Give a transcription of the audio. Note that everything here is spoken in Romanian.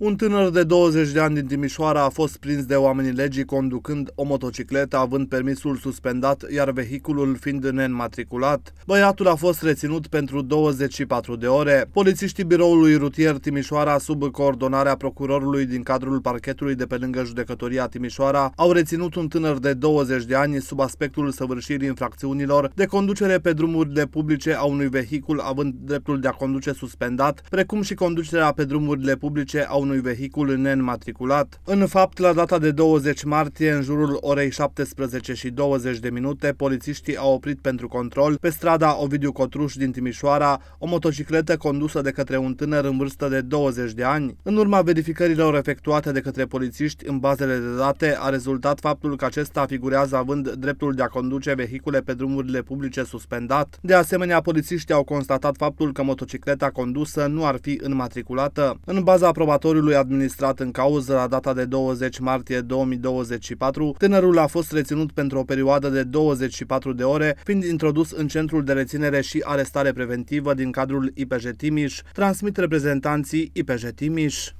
Un tânăr de 20 de ani din Timișoara a fost prins de oamenii legii conducând o motocicletă având permisul suspendat, iar vehiculul fiind neînmatriculat. Băiatul a fost reținut pentru 24 de ore. Polițiștii biroului rutier Timișoara, sub coordonarea procurorului din cadrul parchetului de pe lângă judecătoria Timișoara, au reținut un tânăr de 20 de ani sub aspectul săvârșirii infracțiunilor de conducere pe drumurile publice a unui vehicul având dreptul de a conduce suspendat, precum și conducerea pe drumurile publice a unui unui vehicul neînmatriculat. În fapt, la data de 20 martie, în jurul orei 17 și 20 de minute, polițiștii au oprit pentru control pe strada Ovidiu Cotruș din Timișoara o motocicletă condusă de către un tânăr în vârstă de 20 de ani. În urma verificărilor efectuate de către polițiști în bazele de date, a rezultat faptul că acesta figurează având dreptul de a conduce vehicule pe drumurile publice suspendat. De asemenea, polițiștii au constatat faptul că motocicleta condusă nu ar fi înmatriculată. În baza aprobatoriului lui administrat în cauză la data de 20 martie 2024, tânărul a fost reținut pentru o perioadă de 24 de ore, fiind introdus în centrul de reținere și arestare preventivă din cadrul IPJ Timiș, transmit reprezentanții IPJ Timiș.